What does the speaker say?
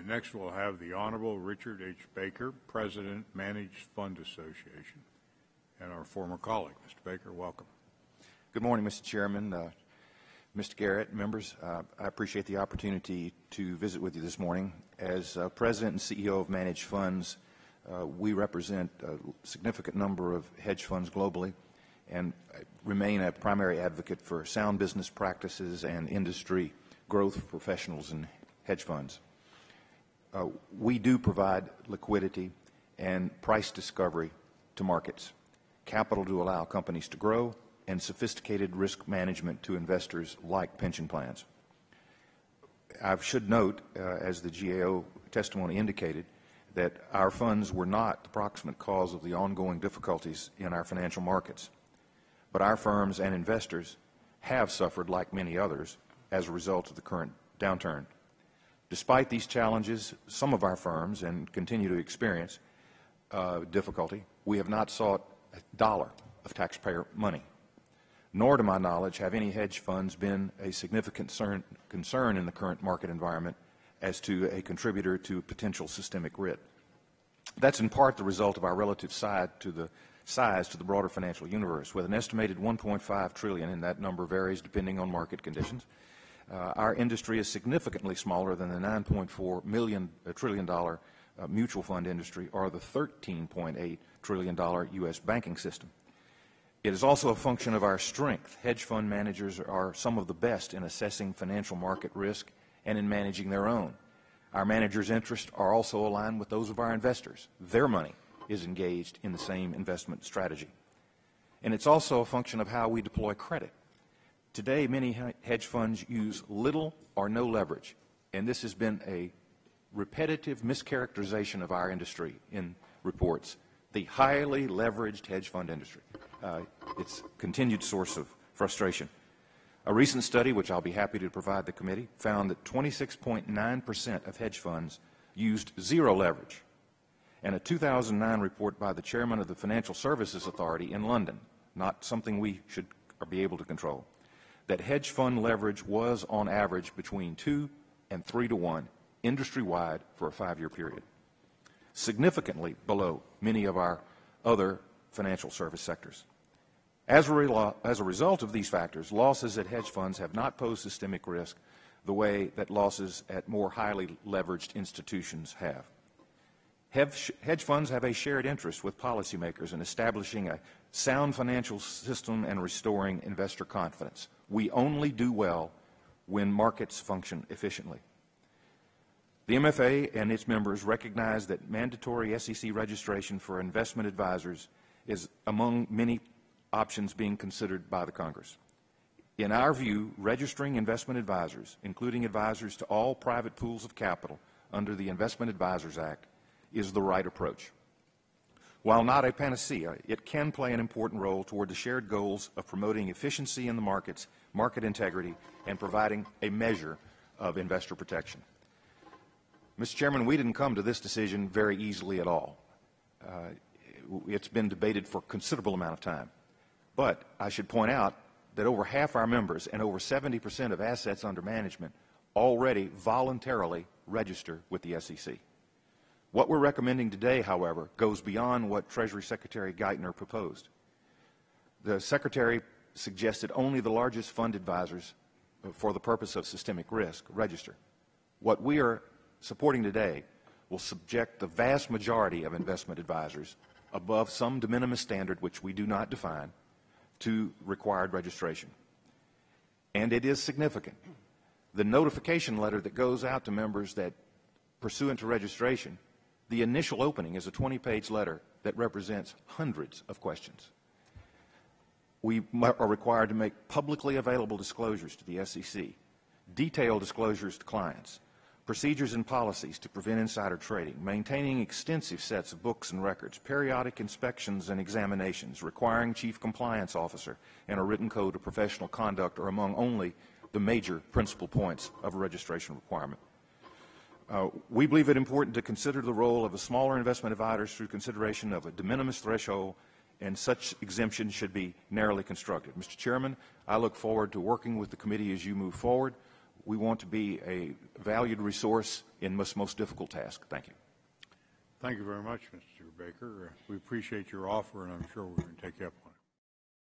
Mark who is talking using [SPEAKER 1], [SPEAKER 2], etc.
[SPEAKER 1] And next, we'll have the Honorable Richard H. Baker, President, Managed Fund Association, and our former colleague. Mr. Baker, welcome.
[SPEAKER 2] Good morning, Mr. Chairman, uh, Mr. Garrett, members. Uh, I appreciate the opportunity to visit with you this morning. As uh, President and CEO of Managed Funds, uh, we represent a significant number of hedge funds globally and remain a primary advocate for sound business practices and industry growth for professionals and hedge funds. Uh, we do provide liquidity and price discovery to markets, capital to allow companies to grow, and sophisticated risk management to investors like pension plans. I should note, uh, as the GAO testimony indicated, that our funds were not the proximate cause of the ongoing difficulties in our financial markets. But our firms and investors have suffered, like many others, as a result of the current downturn. Despite these challenges, some of our firms, and continue to experience uh, difficulty, we have not sought a dollar of taxpayer money. Nor, to my knowledge, have any hedge funds been a significant concern, concern in the current market environment as to a contributor to potential systemic risk. That's in part the result of our relative to the size to the broader financial universe, with an estimated 1.5 trillion, and that number varies depending on market conditions. Uh, our industry is significantly smaller than the 9.4 million uh, trillion dollar uh, mutual fund industry or the 13.8 trillion dollar U.S. banking system. It is also a function of our strength. Hedge fund managers are some of the best in assessing financial market risk and in managing their own. Our managers' interests are also aligned with those of our investors. Their money is engaged in the same investment strategy. And it's also a function of how we deploy credit. Today, many hedge funds use little or no leverage, and this has been a repetitive mischaracterization of our industry in reports. The highly leveraged hedge fund industry. Uh, it's continued source of frustration. A recent study, which I'll be happy to provide the committee, found that 26.9% of hedge funds used zero leverage. And a 2009 report by the chairman of the Financial Services Authority in London, not something we should be able to control, that hedge fund leverage was on average between 2 and 3 to 1 industry-wide for a five-year period, significantly below many of our other financial service sectors. As a, as a, result of these factors, losses at hedge funds have not posed systemic risk the way that losses at more highly leveraged institutions have. Hedge funds have a shared interest with policymakers in establishing a sound financial system and restoring investor confidence. We only do well when markets function efficiently. The MFA and its members recognize that mandatory SEC registration for investment advisors is among many options being considered by the Congress. In our view, registering investment advisors, including advisors to all private pools of capital under the Investment Advisors Act, is the right approach. While not a panacea, it can play an important role toward the shared goals of promoting efficiency in the markets market integrity, and providing a measure of investor protection. Mr. Chairman, we didn't come to this decision very easily at all. Uh, it's been debated for a considerable amount of time. But I should point out that over half our members and over 70% of assets under management already voluntarily register with the SEC. What we're recommending today, however, goes beyond what Treasury Secretary Geithner proposed. The Secretary suggested only the largest fund advisors for the purpose of systemic risk register. What we are supporting today will subject the vast majority of investment advisors above some de minimis standard, which we do not define, to required registration. And it is significant. The notification letter that goes out to members that, pursuant to registration, the initial opening is a 20-page letter that represents hundreds of questions we are required to make publicly available disclosures to the SEC, detailed disclosures to clients, procedures and policies to prevent insider trading, maintaining extensive sets of books and records, periodic inspections and examinations, requiring chief compliance officer, and a written code of professional conduct are among only the major principal points of a registration requirement. Uh, we believe it important to consider the role of a smaller investment advisors through consideration of a de minimis threshold and such exemptions should be narrowly constructed. Mr. Chairman, I look forward to working with the committee as you move forward. we want to be a valued resource in this most difficult task. Thank you.
[SPEAKER 1] Thank you very much, Mr. Baker. We appreciate your offer, and I'm sure we're going to take you up